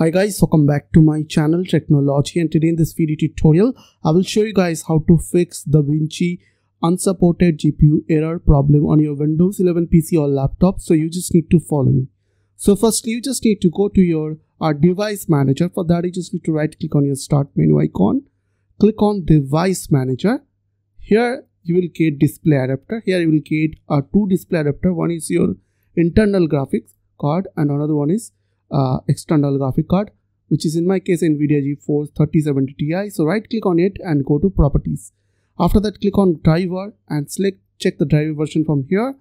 Hi guys, welcome back to my channel Tricknology and today in this video tutorial I will show you guys how to fix DaVinci unsupported GPU error problem on your Windows 11 PC or laptop so you just need to follow me. So firstly you just need to go to your uh, device manager. For that you just need to right click on your start menu icon. Click on device manager. Here you will get display adapter. Here you will get uh, two display adapter. One is your internal graphics card and another one is uh, external graphic card which is in my case nvidia geforce 3070 ti so right click on it and go to properties. After that click on driver and select check the driver version from here.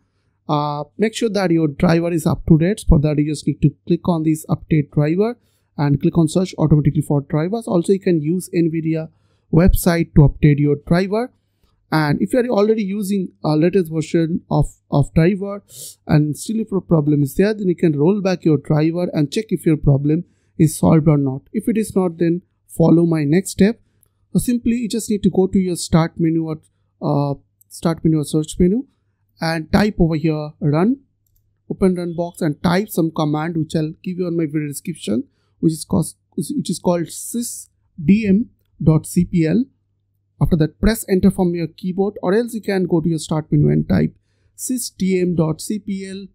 Uh, make sure that your driver is up to date. For that you just need to click on this update driver and click on search automatically for drivers. Also you can use nvidia website to update your driver and if you are already using a latest version of of driver and still if a problem is there then you can roll back your driver and check if your problem is solved or not. If it is not then follow my next step. So simply you just need to go to your start menu or uh, start menu or search menu and type over here run open run box and type some command which i'll give you on my video description which is called which is called sysdm.cpl after that, press enter from your keyboard or else you can go to your start menu and type sysdm.cpl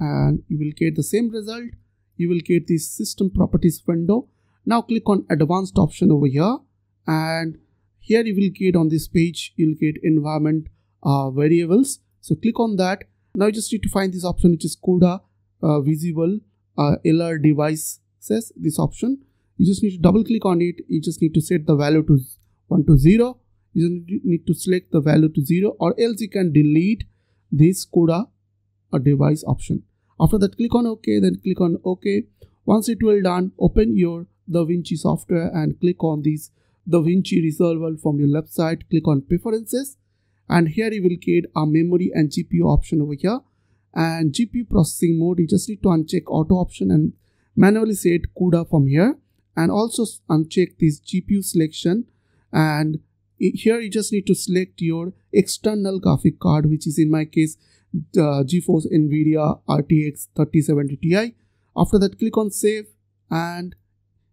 and you will get the same result. You will get this system properties window. Now click on advanced option over here and here you will get on this page, you'll get environment uh, variables. So click on that. Now you just need to find this option which is CUDA uh, visible uh, LR device says this option. You just need to double click on it. You just need to set the value to 1 to 0 you need to select the value to 0 or else you can delete this CUDA device option. After that click on ok then click on ok. Once it will done open your DaVinci software and click on this DaVinci resolver from your left side. Click on preferences. And here you will get a memory and GPU option over here. And GPU processing mode you just need to uncheck auto option and manually set CUDA from here. And also uncheck this GPU selection and here you just need to select your external graphic card which is in my case uh, GeForce NVIDIA RTX 3070 Ti. After that click on save and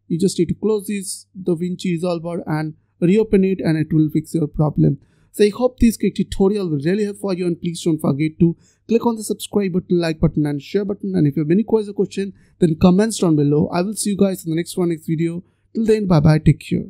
you just need to close this DaVinci Resolver and reopen it and it will fix your problem. So I hope this quick tutorial will really help for you and please don't forget to click on the subscribe button, like button and share button and if you have any questions or question then comments down below. I will see you guys in the next one next video. Till then bye bye take care.